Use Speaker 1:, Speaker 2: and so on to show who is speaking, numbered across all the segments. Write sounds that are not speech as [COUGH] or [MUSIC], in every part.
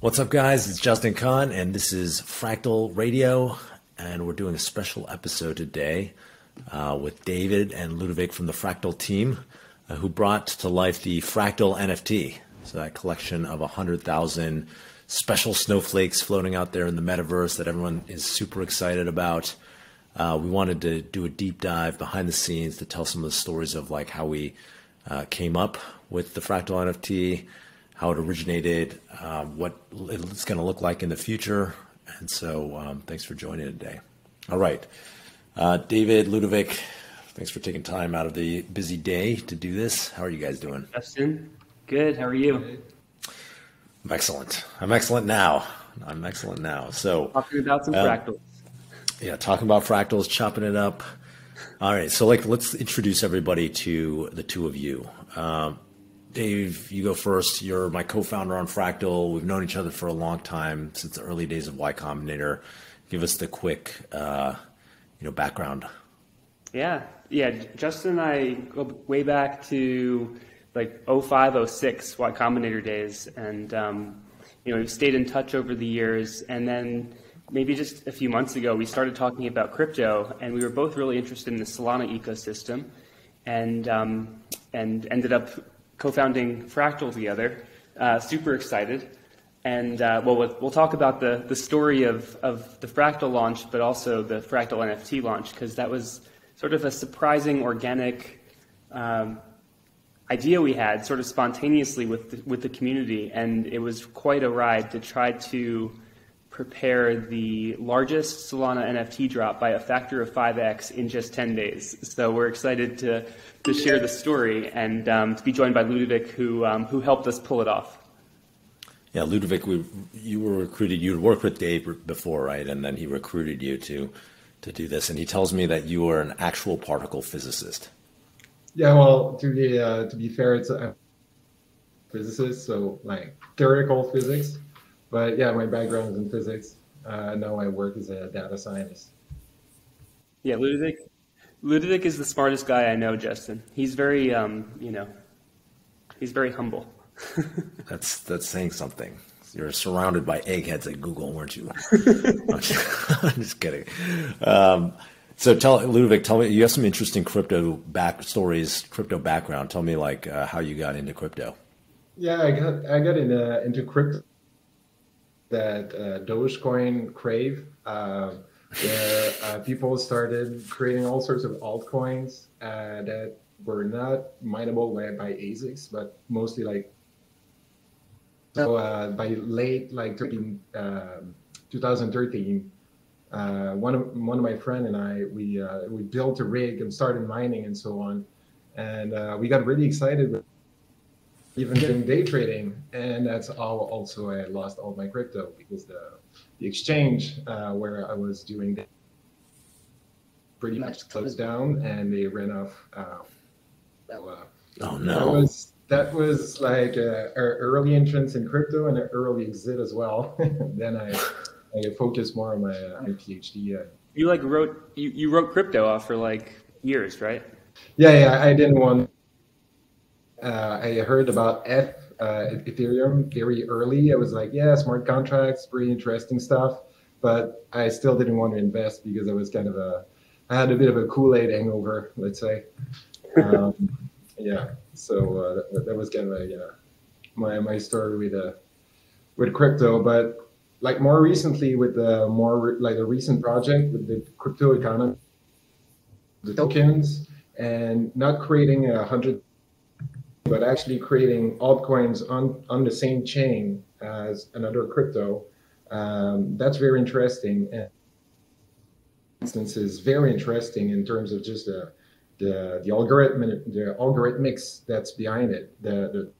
Speaker 1: What's up, guys? It's Justin Kan, and this is Fractal Radio, and we're doing a special episode today uh, with David and Ludovic from the Fractal team, uh, who brought to life the Fractal NFT. So that collection of 100,000 special snowflakes floating out there in the metaverse that everyone is super excited about. Uh, we wanted to do a deep dive behind the scenes to tell some of the stories of like how we uh, came up with the Fractal NFT, how it originated, um, what it's going to look like in the future. And so, um, thanks for joining today. All right, uh, David Ludovic, thanks for taking time out of the busy day to do this. How are you guys doing?
Speaker 2: Justin, good. How are you?
Speaker 1: I'm excellent. I'm excellent now. I'm excellent now. So
Speaker 2: talking about some uh, fractals.
Speaker 1: Yeah, talking about fractals, chopping it up. All right, so like, let's introduce everybody to the two of you. Um, Dave, you go first. You're my co-founder on Fractal. We've known each other for a long time since the early days of Y Combinator. Give us the quick, uh, you know, background.
Speaker 2: Yeah, yeah. Justin and I go way back to like 05, 06 Y Combinator days, and um, you know we've stayed in touch over the years. And then maybe just a few months ago, we started talking about crypto, and we were both really interested in the Solana ecosystem, and um, and ended up co-founding Fractal together. Uh, super excited. And uh, well, we'll talk about the, the story of, of the Fractal launch, but also the Fractal NFT launch, because that was sort of a surprising, organic um, idea we had, sort of spontaneously with the, with the community. And it was quite a ride to try to prepare the largest Solana NFT drop by a factor of 5x in just 10 days. So we're excited to, to share the story and um, to be joined by Ludovic, who, um, who helped us pull it off.
Speaker 1: Yeah, Ludovic, we, you were recruited. You'd worked with Dave before, right? And then he recruited you to to do this. And he tells me that you are an actual particle physicist.
Speaker 3: Yeah, well, to be uh, to be fair, it's a physicist, so like theoretical physics. But yeah, my background is in physics. Uh, now I work as a data scientist.
Speaker 2: Yeah, Ludovic. Ludovic is the smartest guy I know, Justin. He's very, um, you know, he's very humble. [LAUGHS]
Speaker 1: that's that's saying something. You're surrounded by eggheads at Google, weren't you? [LAUGHS] [LAUGHS] I'm just kidding. Um, so tell Ludovic, tell me you have some interesting crypto back stories, crypto background. Tell me like uh, how you got into crypto.
Speaker 3: Yeah, I got I got in, uh, into crypto that uh, Dogecoin crave, uh, where uh, people started creating all sorts of altcoins uh, that were not mineable by, by ASICs, but mostly like so uh, by late like 13, uh, 2013, uh, one of one of my friend and I we uh, we built a rig and started mining and so on, and uh, we got really excited with even getting day trading, and that's all. Also, I lost all my crypto because the the exchange uh, where I was doing that pretty much closed down, and they ran off.
Speaker 1: Uh, oh no!
Speaker 3: That was that was like an early entrance in crypto and an early exit as well. [LAUGHS] then I I focused more on my, uh, my PhD. Uh,
Speaker 2: you like wrote you, you wrote crypto off for like years, right?
Speaker 3: Yeah, yeah. I didn't want uh, I heard about F, uh, Ethereum very early. I was like, yeah, smart contracts, pretty interesting stuff. But I still didn't want to invest because I was kind of a, I had a bit of a Kool Aid hangover, let's say. Um, [LAUGHS] yeah, so uh, that, that, was kind of a, yeah, my my story with uh, with crypto. But like more recently, with the more like a recent project with the crypto economy, the tokens, and not creating a hundred but actually creating altcoins on, on the same chain as another crypto, um, that's very interesting. And instance is very interesting in terms of just the the, the algorithm the algorithmics that's behind it. The,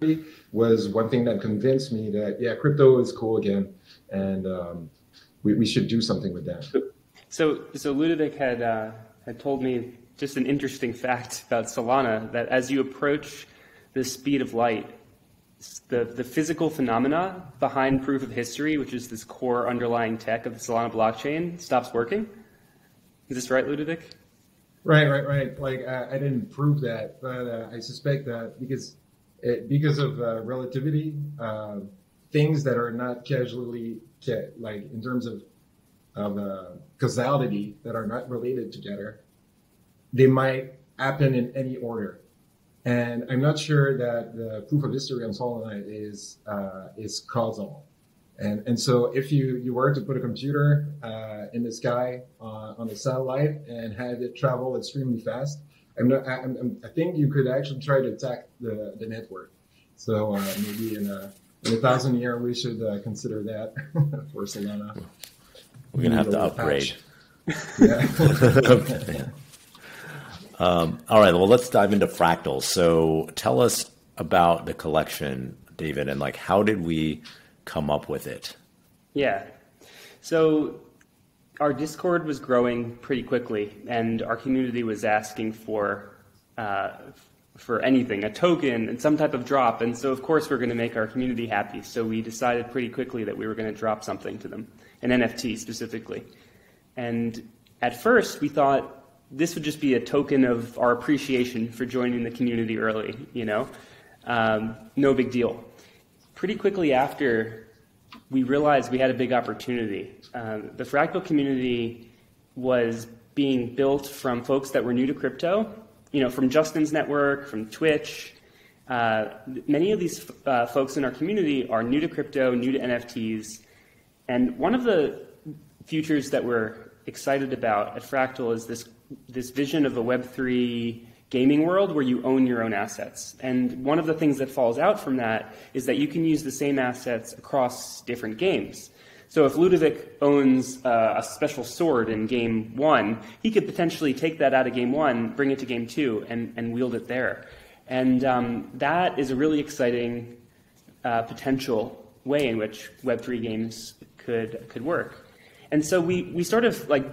Speaker 3: the was one thing that convinced me that yeah, crypto is cool again, and um, we, we should do something with that.
Speaker 2: So so Ludovic had uh, had told me just an interesting fact about Solana that as you approach the speed of light, the, the physical phenomena behind proof of history, which is this core underlying tech of the Solana blockchain, stops working. Is this right, Ludovic?
Speaker 3: Right, right, right. Like I didn't prove that, but uh, I suspect that because it, because of uh, relativity, uh, things that are not casually like in terms of of uh, causality that are not related together, they might happen in any order. And I'm not sure that the proof of history on Solana is uh, is causal. And and so if you you were to put a computer uh, in the sky uh, on a satellite and have it travel extremely fast, I'm not, I'm, I'm, i think you could actually try to attack the the network. So uh, maybe in a in a thousand year we should uh, consider that [LAUGHS] for Solana.
Speaker 1: We're gonna have to upgrade. [LAUGHS] yeah. [LAUGHS] um, all right. Well, let's dive into fractals. So, tell us about the collection, David, and like how did we come up with it?
Speaker 2: Yeah. So, our Discord was growing pretty quickly, and our community was asking for uh, for anything, a token and some type of drop. And so, of course, we're going to make our community happy. So we decided pretty quickly that we were going to drop something to them, an NFT specifically. And at first, we thought this would just be a token of our appreciation for joining the community early, you know? Um, no big deal. Pretty quickly after, we realized we had a big opportunity. Uh, the Fractal community was being built from folks that were new to crypto you know, from Justin's network, from Twitch. Uh, many of these uh, folks in our community are new to crypto, new to NFTs, and one of the futures that we're excited about at Fractal is this this vision of a Web3 gaming world where you own your own assets. And one of the things that falls out from that is that you can use the same assets across different games. So if Ludovic owns uh, a special sword in game one, he could potentially take that out of game one, bring it to game two, and, and wield it there. And um, that is a really exciting uh, potential way in which Web3 games could, could work. And so we, we sort of like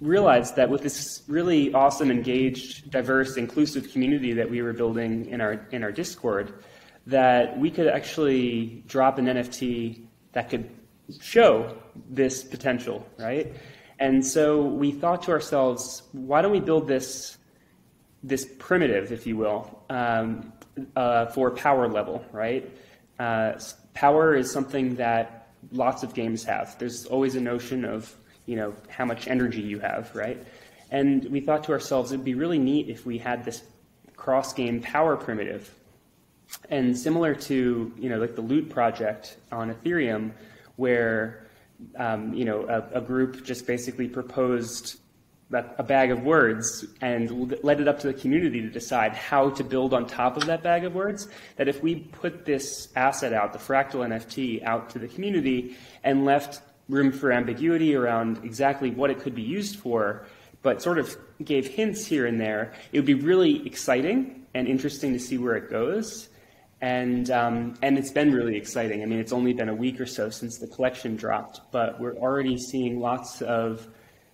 Speaker 2: realized that with this really awesome, engaged, diverse, inclusive community that we were building in our, in our Discord, that we could actually drop an NFT that could show this potential, right? And so we thought to ourselves, why don't we build this this primitive, if you will, um, uh, for power level, right? Uh, power is something that lots of games have. There's always a notion of you know how much energy you have, right? And we thought to ourselves, it'd be really neat if we had this cross game power primitive. And similar to you know like the Loot project on Ethereum, where um, you know a, a, group just basically proposed a bag of words and led it up to the community to decide how to build on top of that bag of words. That if we put this asset out, the fractal NFT, out to the community and left room for ambiguity around exactly what it could be used for, but sort of gave hints here and there, it would be really exciting and interesting to see where it goes. And, um, and it's been really exciting. I mean, it's only been a week or so since the collection dropped, but we're already seeing lots of,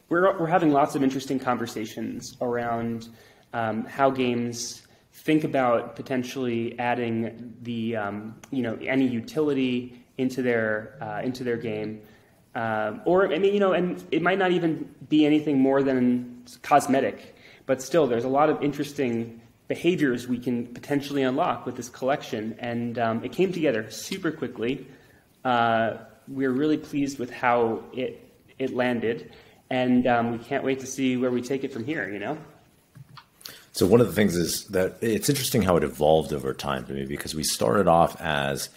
Speaker 2: we're, we're having lots of interesting conversations around um, how games think about potentially adding the, um, you know, any utility into their, uh, into their game. Um, or, I mean, you know, and it might not even be anything more than cosmetic, but still, there's a lot of interesting behaviors we can potentially unlock with this collection. And um, it came together super quickly. Uh, we're really pleased with how it, it landed. And um, we can't wait to see where we take it from here, you know?
Speaker 1: So one of the things is that it's interesting how it evolved over time to me because we started off as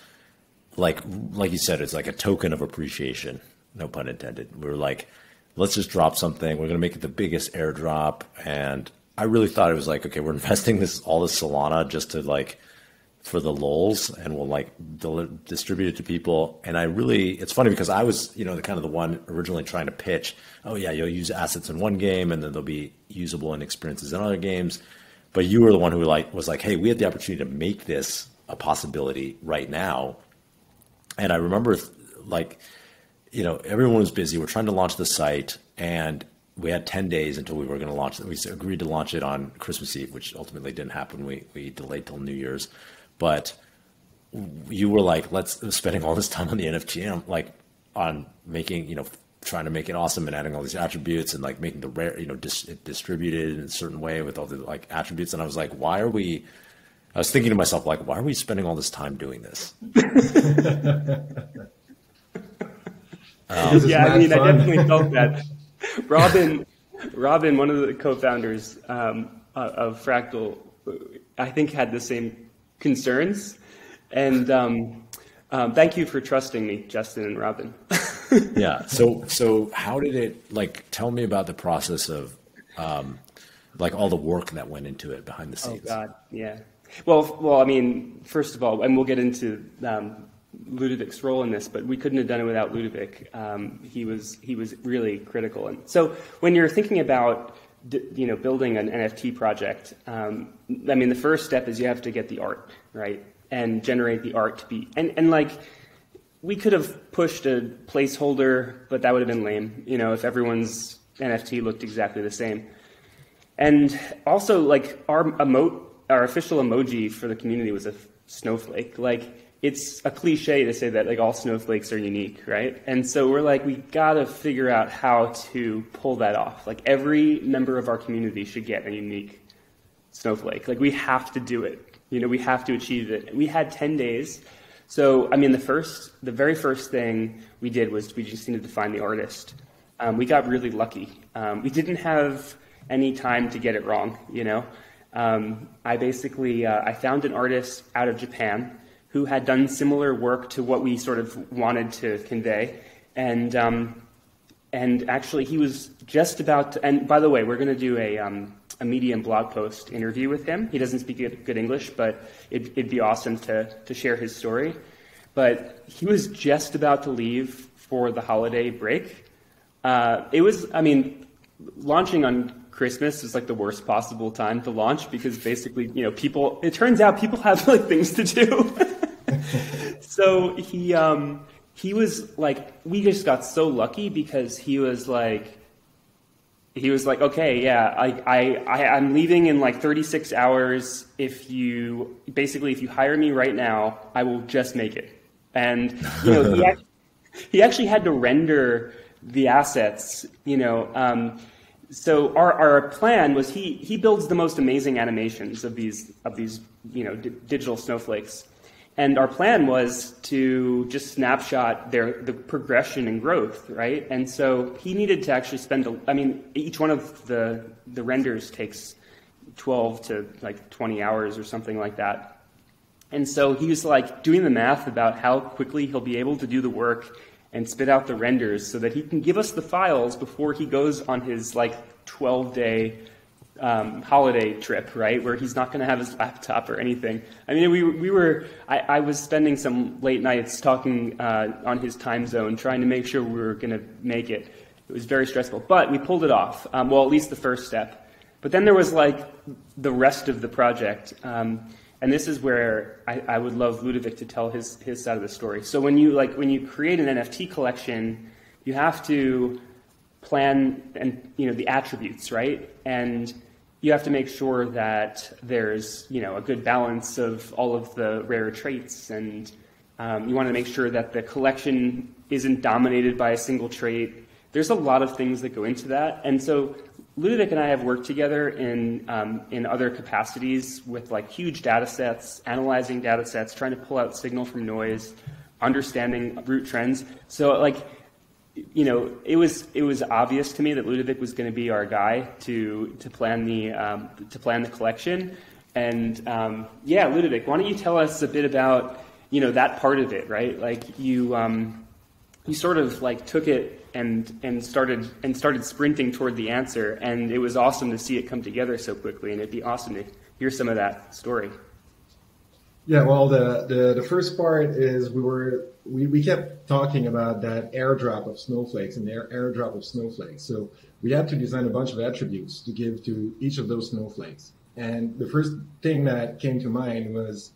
Speaker 1: like like you said, it's like a token of appreciation, no pun intended. We were like, let's just drop something. We're gonna make it the biggest airdrop, and I really thought it was like, okay, we're [LAUGHS] investing this all this Solana just to like for the lols and we'll like distribute it to people. And I really, it's funny because I was, you know, the kind of the one originally trying to pitch, oh yeah, you'll use assets in one game and then they'll be usable in experiences in other games. But you were the one who like was like, hey, we had the opportunity to make this a possibility right now. And I remember like, you know, everyone was busy. We're trying to launch the site and we had 10 days until we were going to launch it. We agreed to launch it on Christmas Eve, which ultimately didn't happen. We, we delayed till New Year's. But you were like, let's spending all this time on the NFT and I'm like on making, you know, trying to make it awesome and adding all these attributes and like making the rare, you know, dis- distributed in a certain way with all the like attributes. And I was like, why are we I was thinking to myself, like, why are we spending all this time doing this? [LAUGHS]
Speaker 2: um, yeah, I mean, fun. I definitely felt that. [LAUGHS] Robin, Robin, one of the co-founders um, of Fractal, I think had the same concerns, and um, um, thank you for trusting me, Justin and Robin. [LAUGHS]
Speaker 1: yeah. So, so how did it like? Tell me about the process of, um, like all the work that went into it behind the oh, scenes.
Speaker 2: Oh God, yeah. Well, well, I mean, first of all, and we'll get into um, Ludovic's role in this, but we couldn't have done it without Ludovic. Um, he was he was really critical, and so when you're thinking about you know building an NFT project, um, I mean, the first step is you have to get the art right and generate the art to be and and like we could have pushed a placeholder, but that would have been lame. You know, if everyone's NFT looked exactly the same. And also, like our emote our official emoji for the community was a snowflake. Like it's a cliche to say that like all snowflakes are unique, right? And so we're like, we gotta figure out how to pull that off. Like every member of our community should get a unique snowflake. Like we have to do it. You know, we have to achieve it. We had 10 days. So, I mean, the first, the very first thing we did was we just needed to find the artist. Um, we got really lucky. Um, we didn't have any time to get it wrong, you know? Um, I basically uh, I found an artist out of Japan who had done similar work to what we sort of wanted to convey, and um, and actually he was just about to. And by the way, we're going to do a um, a Medium blog post interview with him. He doesn't speak good English, but it, it'd be awesome to to share his story. But he was just about to leave for the holiday break. Uh, it was, I mean, launching on Christmas is like the worst possible time to launch because basically, you know, people, it turns out people have like things to do. [LAUGHS] [LAUGHS] so he, um, he was like, we just got so lucky because he was like, he was like, okay, yeah, I, I, I, I'm leaving in like 36 hours. If you, basically, if you hire me right now, I will just make it. And, you know, he, [LAUGHS] actually, he actually had to render the assets, you know, um, so our, our plan was he, he builds the most amazing animations of these of these you know d- digital snowflakes, and our plan was to just snapshot their the progression and growth, right? And so he needed to actually spend a, I mean each one of the the renders takes 12 to like 20 hours or something like that. And so he was like doing the math about how quickly he'll be able to do the work and spit out the renders so that he can give us the files before he goes on his like 12 day um, holiday trip, right, where he's not going to have his laptop or anything. I mean, we, we were, I, I was spending some late nights talking uh, on his time zone, trying to make sure we were going to make it. It was very stressful, but we pulled it off. Um, well, at least the first step. But then there was like the rest of the project. Um, and this is where I, I, would love Ludovic to tell his, his side of the story. So when you like when you create an NFT collection, you have to plan and you know the attributes, right? And you have to make sure that there's you know a good balance of all of the rare traits, and um, you want to make sure that the collection isn't dominated by a single trait. There's a lot of things that go into that, and so Ludovic and I have worked together in um, in other capacities with like huge data sets, analyzing data sets, trying to pull out signal from noise, understanding root trends. So like, you know, it was it was obvious to me that Ludovic was going to be our guy to to plan the um, to plan the collection. And um, yeah, Ludovic, why don't you tell us a bit about you know that part of it, right? Like you um, you sort of like took it and and started and started sprinting toward the answer. And it was awesome to see it come together so quickly. And it'd be awesome to hear some of that story.
Speaker 3: Yeah, well, the, the, the first part is we were we, we kept talking about that airdrop of snowflakes and air, airdrop of snowflakes. So we had to design a bunch of attributes to give to each of those snowflakes. And the first thing that came to mind was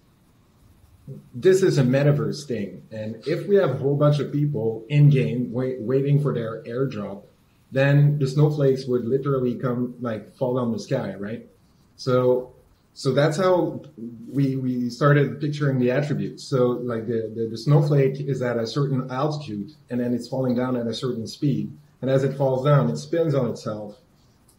Speaker 3: this is a metaverse thing. And if we have a whole bunch of people in game wait, waiting for their airdrop, then the snowflakes would literally come like fall down the sky, right? So, so that's how we, we started picturing the attributes. So like the, the, the snowflake is at a certain altitude and then it's falling down at a certain speed. And as it falls down, it spins on itself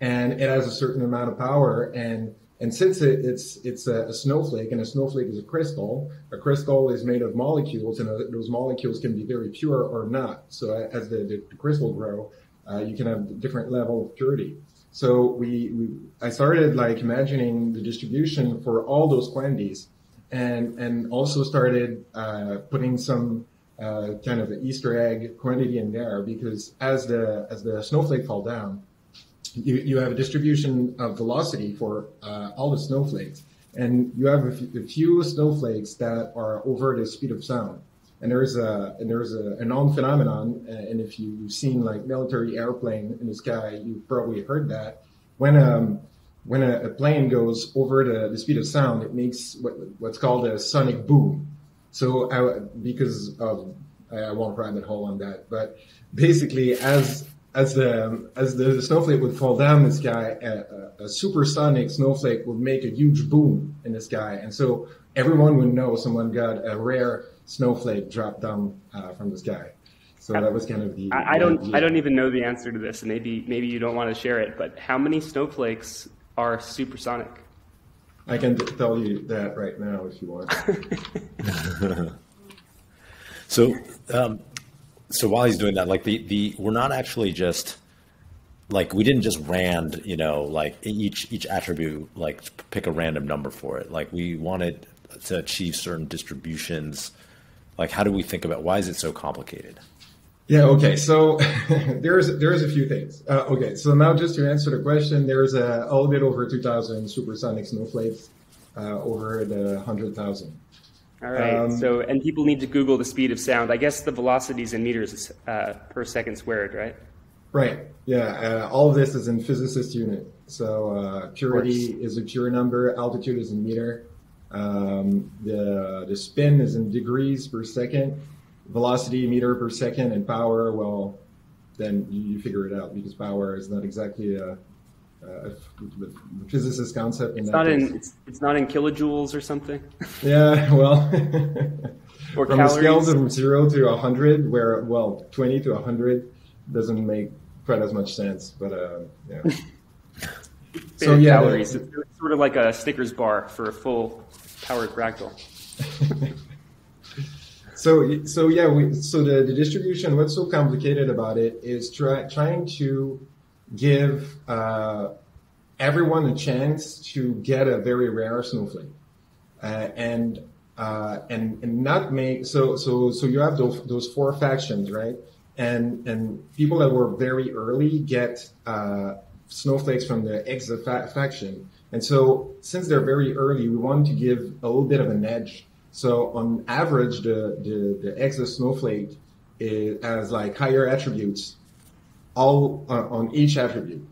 Speaker 3: and it has a certain amount of power and And since it, it's it's a, a, snowflake, and a snowflake is a crystal, a crystal is made of molecules, and those molecules can be very pure or not. So as the, the, the crystal grow, uh, you can have different level of purity. So we, we I started like imagining the distribution for all those quantities, and and also started uh, putting some uh, kind of an Easter egg quantity in there because as the as the snowflake fall down, you, you have a distribution of velocity for uh, all the snowflakes, and you have a, f- a few snowflakes that are over the speed of sound. And there's a and there's a, a known phenomenon, and if you've seen like military airplane in the sky, you've probably heard that when um, when a, a, plane goes over the, the speed of sound, it makes what, what's called a sonic boom. So I, because of I won't rabbit hole on that, but basically as as the as the snowflake would fall down the sky, a, a, supersonic snowflake would make a huge boom in the sky, and so everyone would know someone got a rare snowflake dropped down uh, from the sky. So that was kind of the.
Speaker 2: I, I don't. Idea. I don't even know the answer to this. And maybe maybe you don't want to share it. But how many snowflakes are supersonic?
Speaker 3: I can tell you that right now if you want. [LAUGHS] [LAUGHS]
Speaker 1: so, um, so while he's doing that, like the the we're not actually just like we didn't just rand, you know, like each each attribute, like pick a random number for it. Like we wanted to achieve certain distributions. Like, how do we think about why is it so complicated?
Speaker 3: Yeah. Okay. So [LAUGHS] there's there's a few things. Uh, okay. So now just to answer the question, there's a, a little bit over 2,000 supersonic snowflakes uh, over the 100,000.
Speaker 2: All right. Um, so and people need to Google the speed of sound. I guess the velocities in meters uh, per second squared, right?
Speaker 3: Right. Yeah. Uh, all of this is in physicist unit. So uh, purity is a pure number. Altitude is in meter. Um, the the spin is in degrees per second velocity meter per second and power, well, then you, you figure it out because power is not exactly a, a physicist concept.
Speaker 2: It's not case. in it's, it's not in kilojoules or something. [LAUGHS]
Speaker 3: Yeah, well, [LAUGHS] or from calories. a scale of zero to hundred, where well, twenty to hundred doesn't make quite as much sense. But uh, yeah. [LAUGHS]
Speaker 2: so yeah, calories. it's sort of like a Snickers bar for a full powered fractal. [LAUGHS]
Speaker 3: So, so yeah, we, so the, the distribution, what's so complicated about it is try, trying to give uh, everyone a chance to get a very rare snowflake. Uh, and uh, and and not make so so so you have those those four factions, right? And and people that were very early get uh, snowflakes from the Exa fa- faction. And so since they're very early, we want to give a little bit of an edge so on average, the, the, the Exa snowflake is, has like higher attributes all uh, on each attribute.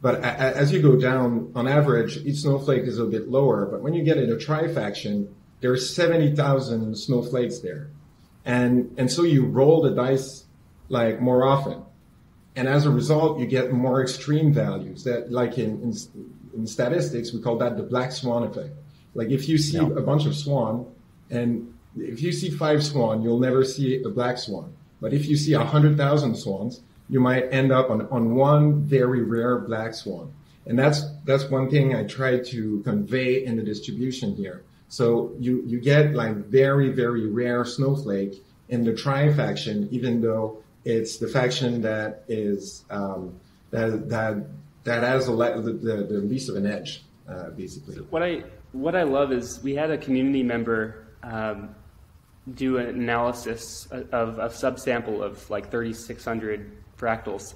Speaker 3: But a, as you go down, on average, each snowflake is a bit lower. But when you get into a trifaction, there's 70,000 snowflakes there. And, and so you roll the dice like more often. And as a result, you get more extreme values that like in, in, in statistics, we call that the black swan effect. Like if you see yeah. a bunch of swan, and if you see five swan, you'll never see a black swan. But if you see a hundred thousand swans, you might end up on, on one very rare black swan. And that's that's one thing I try to convey in the distribution here. So you you get like very very rare snowflake in the tri faction, even though it's the faction that is um, that that that has the, the, the least of an edge, uh, basically.
Speaker 2: What I what I love is we had a community member um, do an analysis of a subsample of like 3,600 fractals,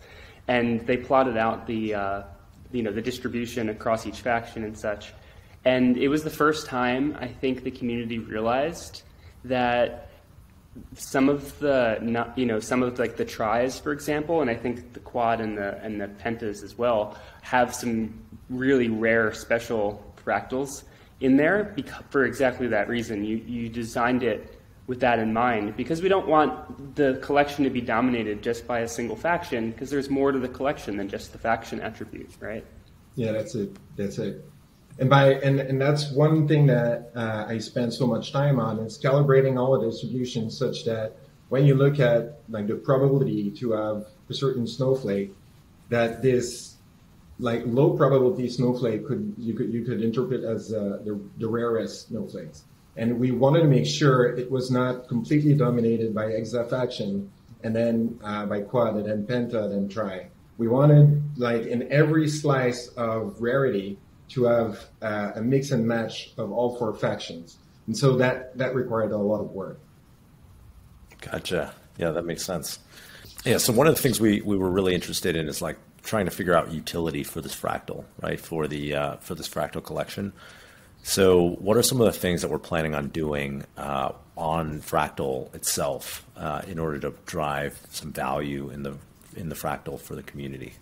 Speaker 2: and they plotted out the uh, you know the distribution across each faction and such. And it was the first time I think the community realized that some of the you know some of like the tries, for example, and I think the quad and the and the pentas as well have some really rare special fractals in there for exactly that reason. You, you designed it with that in mind because we don't want the collection to be dominated just by a single faction because there's more to the collection than just the faction attribute, right?
Speaker 3: Yeah, that's it. That's it. And by and, and that's one thing that uh, I spend so much time on is calibrating all the distributions such that when you look at like the probability to have a certain snowflake, that this like low probability snowflake could you could you could interpret as uh, the, the rarest snowflakes. And we wanted to make sure it was not completely dominated by exafaction and then uh, by quad and then penta then tri. We wanted like in every slice of rarity to have uh, a mix and match of all four factions. And so that that required a lot of work.
Speaker 1: Gotcha. Yeah, that makes sense. Yeah, so one of the things we, we were really interested in is like trying to figure out utility for this fractal, right? For the uh, for this fractal collection. So, what are some of the things that we're planning on doing uh, on Fractal itself uh, in order to drive some value in the in the Fractal for the community?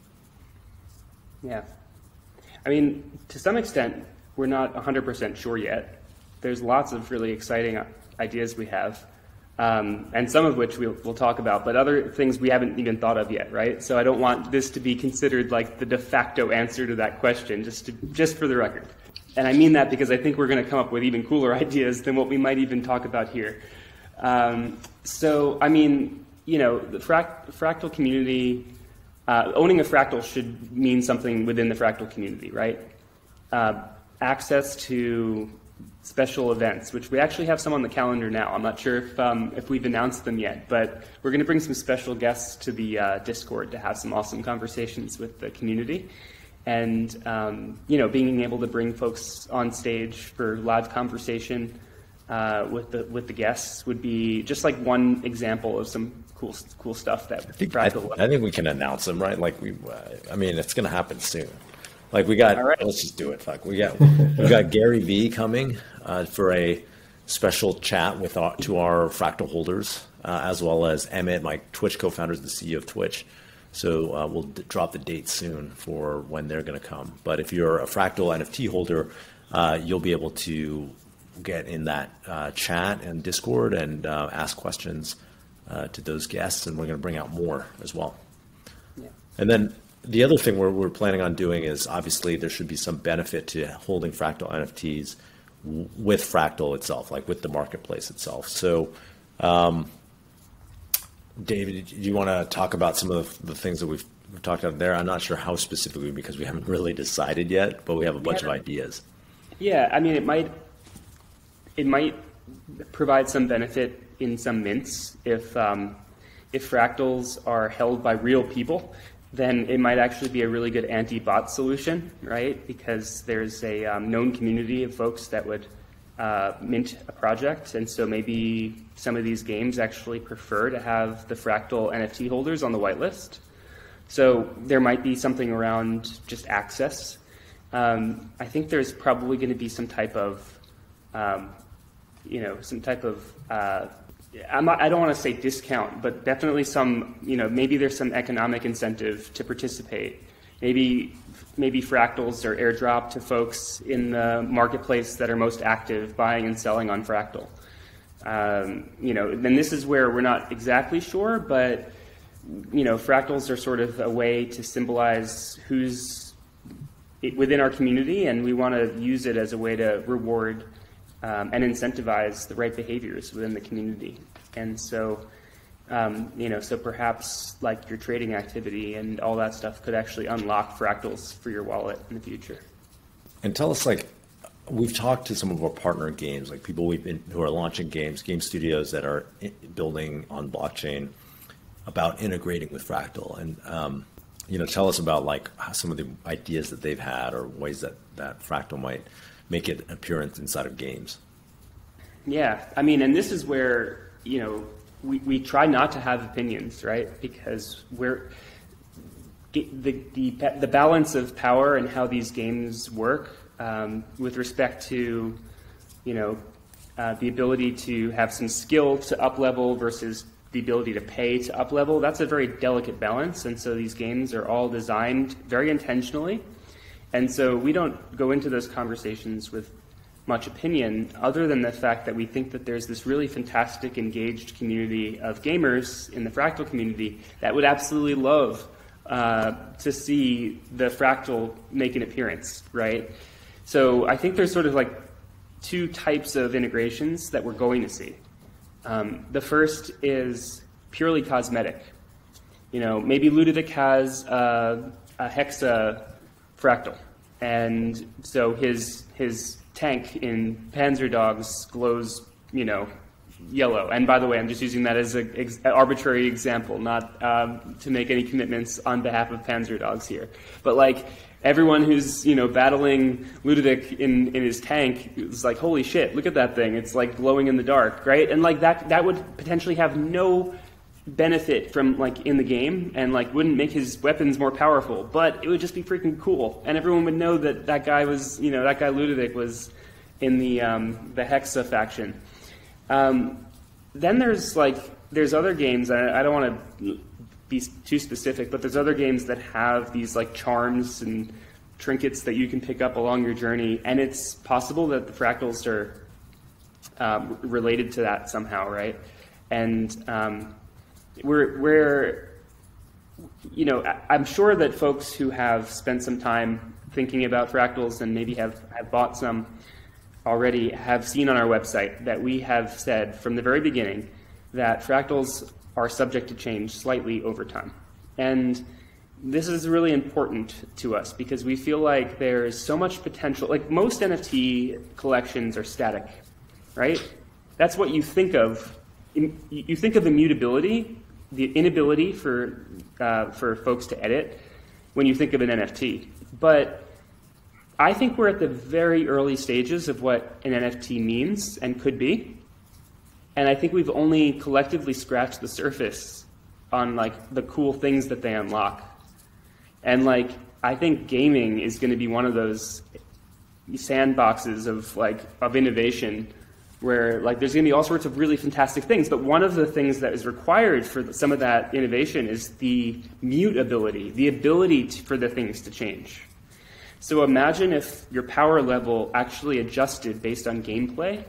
Speaker 2: Yeah, I mean, to some extent, we're not 100% sure yet. There's lots of really exciting ideas we have um, and some of which we'll, we'll, talk about, but other things we haven't even thought of yet, right? So I don't want this to be considered like the de facto answer to that question, just to, just for the record. And I mean that because I think we're going to come up with even cooler [LAUGHS] ideas than what we might even talk about here. Um, so I mean, you know, the frac- fractal community, uh, owning a fractal should mean something within the fractal community, right? Uh, access to special events, which we actually have some on the calendar now. I'm not sure if, um, if we've announced them yet, but we're going to bring some special guests to the uh, Discord to have some awesome conversations with the community. And, um, you know, being able to bring folks on stage for live conversation uh, with, the, with the guests would be just like one example of some cool cool stuff that
Speaker 1: I think, I, I think we can announce them, right? Like we, uh, I mean, it's going to happen soon. Like we got, right. let's just do it. Fuck, we got we got [LAUGHS] Gary Vee coming uh, for a special chat with our, to our fractal holders, uh, as well as Emmett, my Twitch co-founder, is the CEO of Twitch. So uh, we'll d- drop the date soon for when they're going to come. But if you're a fractal NFT holder, uh, you'll be able to get in that uh, chat and Discord and uh, ask questions to those guests, and we're going to bring out more as well. Yeah. And then the other thing we're, we're planning on doing is obviously there should be some benefit to holding fractal NFTs w- with Fractal itself, like with the marketplace itself. So, um, David, do you want to talk about some of the, the things that we've, we've, talked about there? I'm not sure how specifically because we haven't [LAUGHS] really decided yet, but we have a bunch yeah. of ideas.
Speaker 2: Yeah, I mean, it might it might provide some benefit in some mints if um, if fractals are held by real people then it might actually be a really good anti-bot solution, right? Because there's a um, known community of folks that would uh, mint a project, and so maybe some of these games actually prefer to have the fractal NFT holders on the whitelist. So there might be something around just access. Um, I think there's probably going to be some type of, um, you know, some type of uh, not, i don't want to say discount, but definitely some, you know, maybe there's some economic incentive to participate. Maybe, maybe fractals are airdropped to folks in the marketplace that are most active buying and selling on Fractal. Um, you know, then this is where we're not exactly sure, but you know, fractals are sort of a way to symbolize who's within our community, and we want to use it as a way to reward um, and incentivize the right behaviors within the community. And so, um, you know, so perhaps like your trading activity and all that stuff could actually unlock fractals for your wallet in the future.
Speaker 1: And tell us, like, we've talked to some of our partner games, like people we've been who are launching games, game studios that are building on blockchain, about integrating with Fractal, and um, you know, tell us about like some of the ideas that they've had or ways that that Fractal might make it appearance inside of games.
Speaker 2: Yeah, I mean, and this is where you know we, we try not to have opinions, right? Because we're the, the, the balance of power and how these games work um, with respect to, you know, uh, the ability to have some skill to up level versus the ability to pay to up level. That's a very delicate balance, and so these games are all designed very intentionally and so we don't go into those conversations with much opinion other than the fact that we think that there's this really fantastic engaged community of gamers in the fractal community that would absolutely love uh, to see the fractal make an appearance, right? So I think there's sort of like two types of integrations that we're going to see. Um, the first is purely cosmetic. You know, maybe Ludovic has uh, a Hexa Fractal, and so his his tank in Panzer Dogs glows, you know, yellow. And by the way, I'm just using that as an arbitrary example, not um, to make any commitments on behalf of Panzer Dogs here. But like everyone who's you know battling Ludovic in, in his tank is like, holy shit, look at that thing! It's like glowing in the dark, right? And like that that would potentially have no benefit from like in the game and like wouldn't make his weapons more powerful but it would just be freaking cool and everyone would know that that guy was you know that guy Ludovic was in the um, the hexa faction um, then there's like there's other games. I, I don't want to be too specific, but there's other games that have these like charms and trinkets that you can pick up along your journey, and it's possible that the fractals are um, related to that somehow, right? And um, we're we're you know I'm sure that folks who have spent some time thinking about fractals and maybe have, have bought some already have seen on our website that we have said from the very beginning that fractals are subject to change slightly over time. And this is really important to us because we feel like there is so much potential. Like most NFT collections are static, right? That's what you think of. You think of immutability, the inability for, uh, for folks to edit when you think of an NFT. But I think we're at the very early stages of what an NFT means and could be. And I think we've only collectively scratched the surface on like the cool things that they unlock. And like I think gaming is going to be one of those sandboxes of like of innovation where like there's going to be all sorts of really fantastic things but one of the things that is required for some of that innovation is the mutability the ability to, for the things to change. So imagine if your power level actually adjusted based on gameplay,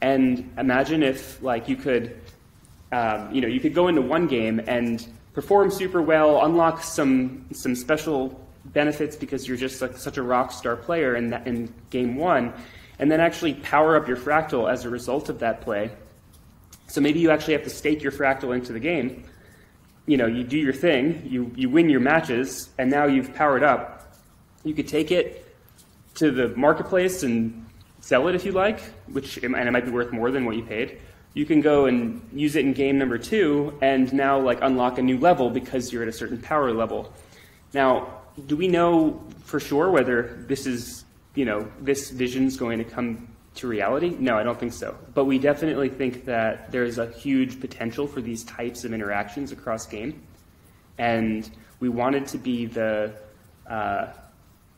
Speaker 2: and imagine if like you could, um, you know, you could go into one game and perform super well, unlock some some special benefits because you're just like such a rock star player in that, in game one, and then actually power up your fractal as a result of that play. So maybe you actually have to stake your fractal into the game. You know, you do your thing, you you win your matches, and now you've powered up you could take it to the marketplace and sell it if you like, which and it might be worth more than what you paid. You can go and use it in game number two and now like unlock a new level because you're at a certain power level. Now, do we know for sure whether this is, you know, this vision is going to come to reality? No, I don't think so. But we definitely think that there's a huge potential for these types of interactions across game. And we wanted to be the uh,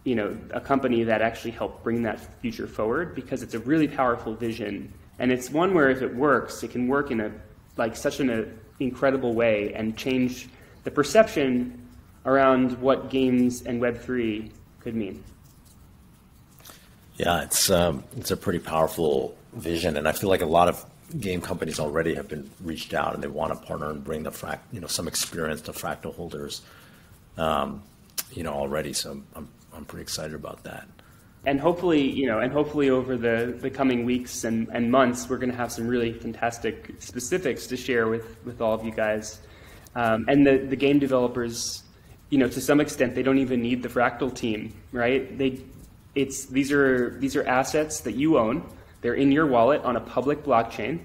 Speaker 2: you know, a company that actually helped bring that future forward because it's a really powerful vision. And it's one where if it works, it can work in a like such an a, incredible way and change the perception around what games and Web3 could mean.
Speaker 1: Yeah, it's um, it's a pretty powerful vision, and I feel like a lot of game companies already have been reached out and they want to partner and bring the fract, you know, some experience to fractal holders, um, you know, already. So I'm I'm pretty excited about that.
Speaker 2: And hopefully, you know, and hopefully over the, the coming weeks and, and months, we're going to have some really fantastic specifics to share with, with all of you guys. Um, and the, the game developers, you know, to some extent, they don't even need the Fractal team, right? They, it's, these, are, these are assets that you own. They're in your wallet on a public blockchain.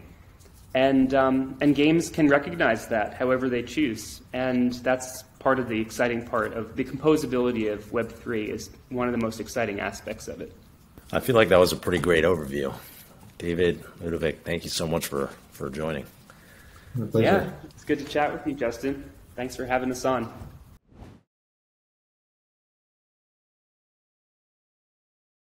Speaker 2: And, um, and games can recognize that however they choose. And that's part of the exciting part of the composability of Web3 is one of the most exciting aspects of it.
Speaker 1: I feel like that was a pretty great overview. David, Ludovic, thank you so much for, for joining.
Speaker 2: Yeah, it's good to chat with you, Justin. Thanks for having us on.